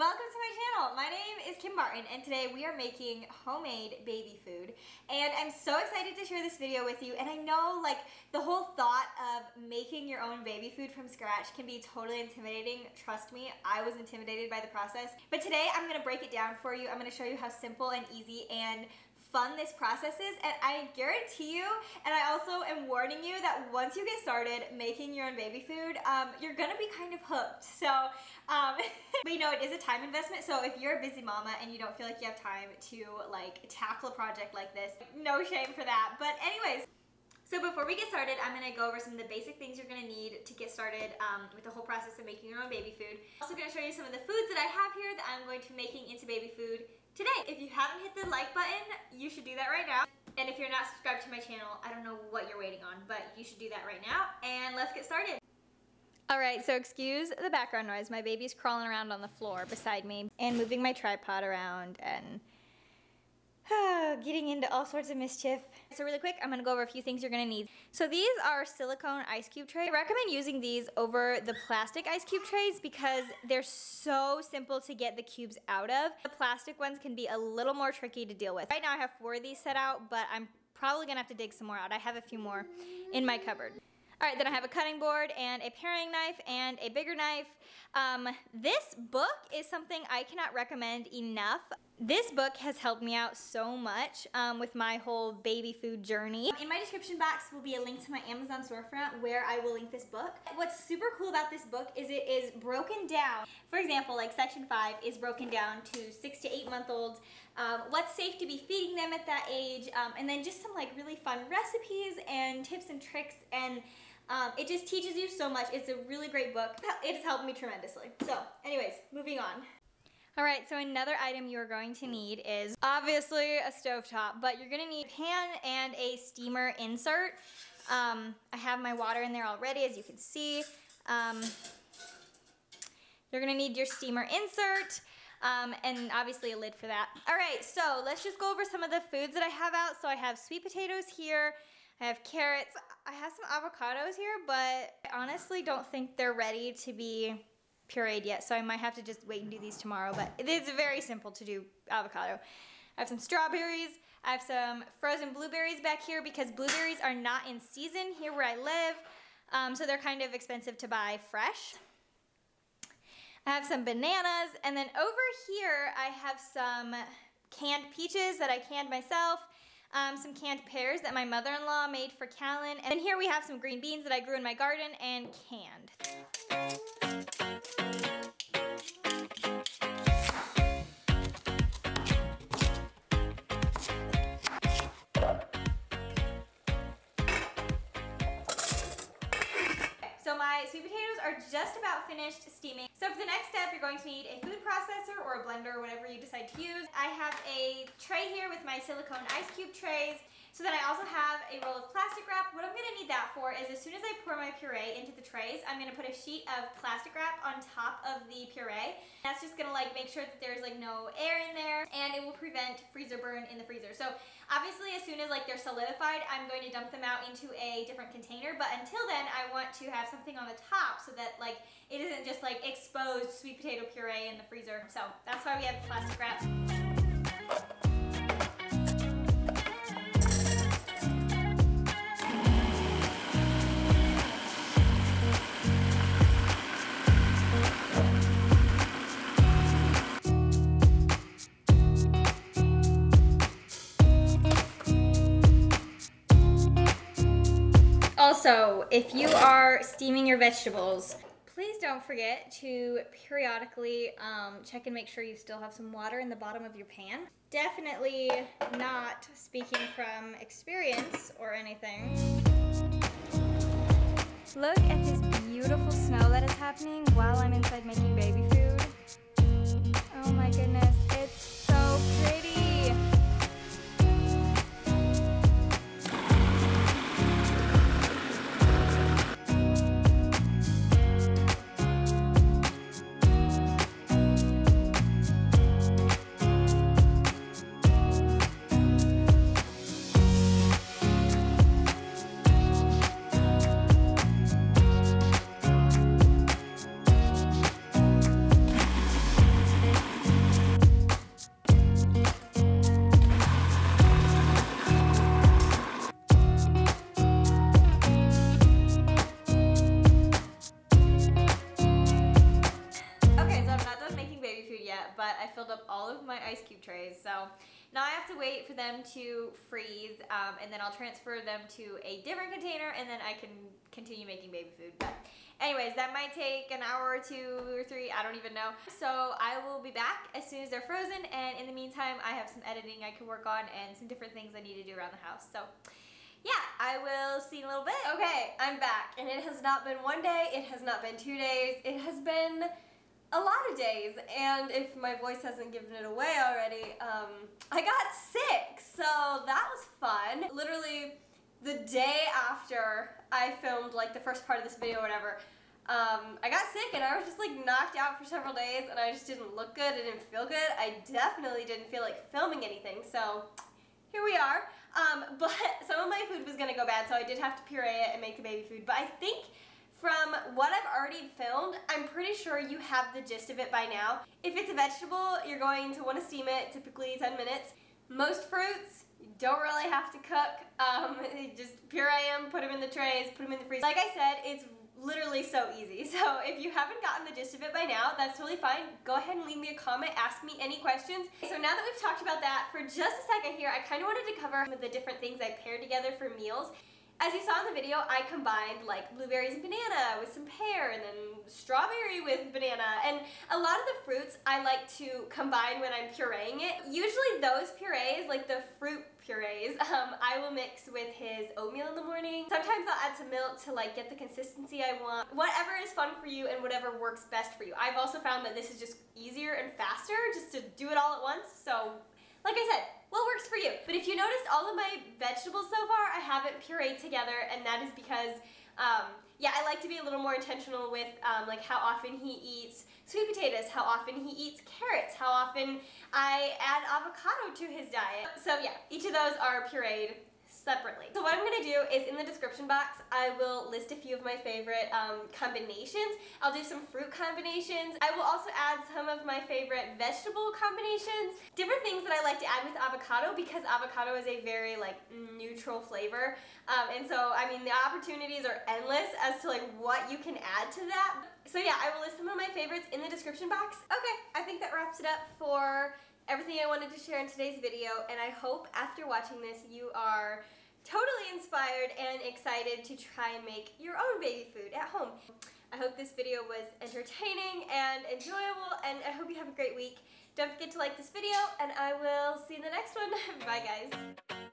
welcome to my channel. My name is Kim Martin and today we are making homemade baby food and I'm so excited to share this video with you and I know like the whole thought of making your own baby food from scratch can be totally intimidating. Trust me, I was intimidated by the process. But today I'm gonna break it down for you. I'm gonna show you how simple and easy and fun this process is and I guarantee you and I also am warning you that once you get started making your own baby food um, you're gonna be kind of hooked. So um, but you know it is a time investment so if you're a busy mama and you don't feel like you have time to like tackle a project like this no shame for that. But anyways so before we get started, I'm gonna go over some of the basic things you're gonna need to get started um, with the whole process of making your own baby food. I'm also gonna show you some of the foods that I have here that I'm going to be making into baby food today. If you haven't hit the like button, you should do that right now. And if you're not subscribed to my channel, I don't know what you're waiting on, but you should do that right now. And let's get started. All right, so excuse the background noise. My baby's crawling around on the floor beside me and moving my tripod around and getting into all sorts of mischief. So really quick, I'm gonna go over a few things you're gonna need. So these are silicone ice cube trays. I recommend using these over the plastic ice cube trays because they're so simple to get the cubes out of. The plastic ones can be a little more tricky to deal with. Right now I have four of these set out, but I'm probably gonna have to dig some more out. I have a few more in my cupboard. All right, then I have a cutting board and a paring knife and a bigger knife. Um, this book is something I cannot recommend enough. This book has helped me out so much um, with my whole baby food journey. In my description box will be a link to my Amazon storefront where I will link this book. What's super cool about this book is it is broken down. For example, like section five is broken down to six to eight month olds, um, what's safe to be feeding them at that age, um, and then just some like really fun recipes and tips and tricks and um, it just teaches you so much. It's a really great book. It has helped me tremendously. So anyways, moving on. All right, so another item you're going to need is obviously a stove top, but you're gonna need a pan and a steamer insert. Um, I have my water in there already, as you can see. Um, you're gonna need your steamer insert. Um, and obviously a lid for that. All right, so let's just go over some of the foods that I have out. So I have sweet potatoes here, I have carrots. I have some avocados here, but I honestly don't think they're ready to be pureed yet, so I might have to just wait and do these tomorrow, but it is very simple to do avocado. I have some strawberries. I have some frozen blueberries back here because blueberries are not in season here where I live, um, so they're kind of expensive to buy fresh. I have some bananas, and then over here I have some canned peaches that I canned myself, um, some canned pears that my mother-in-law made for Callan. And then here we have some green beans that I grew in my garden and canned. Are just about finished steaming. So for the next step, you're going to need a food processor or a blender whatever you decide to use. I have a tray here with my silicone ice cube trays. So then I also have a roll of plastic wrap. What I'm gonna need that for is as soon as I pour my puree into the trays, I'm gonna put a sheet of plastic wrap on top of the puree. That's just gonna like make sure that there's like no air in there and it will prevent freezer burn in the freezer. So obviously as soon as like they're solidified, I'm going to dump them out into a different container. But until then, I want to have something on the top so that like it isn't just like exposed sweet potato puree in the freezer. So that's why we have plastic wrap. Also, if you are steaming your vegetables, please don't forget to periodically um, check and make sure you still have some water in the bottom of your pan. Definitely not speaking from experience or anything. Look at this beautiful snow that is happening while I'm inside making baby food. Oh my goodness, it's so pretty. But I filled up all of my ice cube trays. So now I have to wait for them to freeze um, and then I'll transfer them to a different container and then I can continue making baby food. But anyways, that might take an hour or two or three, I don't even know. So I will be back as soon as they're frozen and in the meantime I have some editing I can work on and some different things I need to do around the house. So yeah, I will see you in a little bit. Okay, I'm back and it has not been one day, it has not been two days, it has been a lot of days and if my voice hasn't given it away already, um, I got sick, so that was fun. Literally the day after I filmed like the first part of this video or whatever, um, I got sick and I was just like knocked out for several days and I just didn't look good, I didn't feel good. I definitely didn't feel like filming anything, so here we are. Um, but some of my food was gonna go bad, so I did have to puree it and make the baby food. But I think from what I've already filmed, I'm pretty sure you have the gist of it by now. If it's a vegetable, you're going to want to steam it, typically 10 minutes. Most fruits, you don't really have to cook. Um, just puree them, put them in the trays, put them in the freezer. Like I said, it's literally so easy. So if you haven't gotten the gist of it by now, that's totally fine. Go ahead and leave me a comment, ask me any questions. So now that we've talked about that, for just a second here, I kind of wanted to cover some of the different things I paired together for meals. As you saw in the video, I combined like blueberries and banana with some pear and then strawberry with banana. And a lot of the fruits I like to combine when I'm pureeing it. Usually those purees, like the fruit purees, um, I will mix with his oatmeal in the morning. Sometimes I'll add some milk to like get the consistency I want. Whatever is fun for you and whatever works best for you. I've also found that this is just easier and faster just to do it all at once. So like I said, what works for you? But if you noticed all of my vegetables so far, I haven't pureed together and that is because, um, yeah, I like to be a little more intentional with um, like how often he eats sweet potatoes, how often he eats carrots, how often I add avocado to his diet. So yeah, each of those are pureed separately. So what I'm to do is in the description box, I will list a few of my favorite um, combinations. I'll do some fruit combinations. I will also add some of my favorite vegetable combinations. Different things that I like to add with avocado because avocado is a very like neutral flavor. Um, and so, I mean, the opportunities are endless as to like what you can add to that. So yeah, I will list some of my favorites in the description box. Okay, I think that wraps it up for everything I wanted to share in today's video, and I hope after watching this you are totally inspired and excited to try and make your own baby food at home. I hope this video was entertaining and enjoyable, and I hope you have a great week. Don't forget to like this video, and I will see you in the next one. Bye, guys.